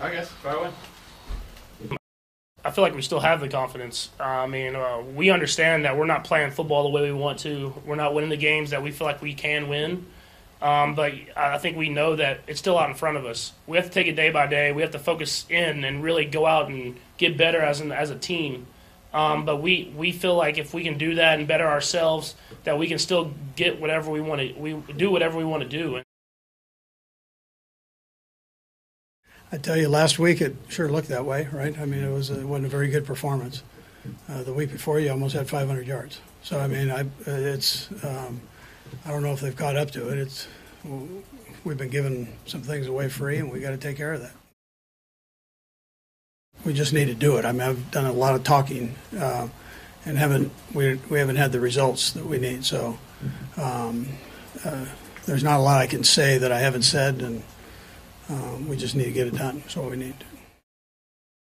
I guess, the way. I feel like we still have the confidence. Uh, I mean, uh, we understand that we're not playing football the way we want to. We're not winning the games that we feel like we can win. Um, but I think we know that it's still out in front of us. We have to take it day by day. We have to focus in and really go out and get better as an, as a team. Um, but we, we feel like if we can do that and better ourselves, that we can still get whatever we want to. We do whatever we want to do. I tell you, last week it sure looked that way, right? I mean, it was a, it wasn't a very good performance. Uh, the week before, you almost had 500 yards. So I mean, I, it's um, I don't know if they've caught up to it. It's we've been giving some things away free, and we got to take care of that. We just need to do it. I mean, I've done a lot of talking, uh, and haven't we we haven't had the results that we need. So um, uh, there's not a lot I can say that I haven't said, and um, we just need to get it done. That's all we need.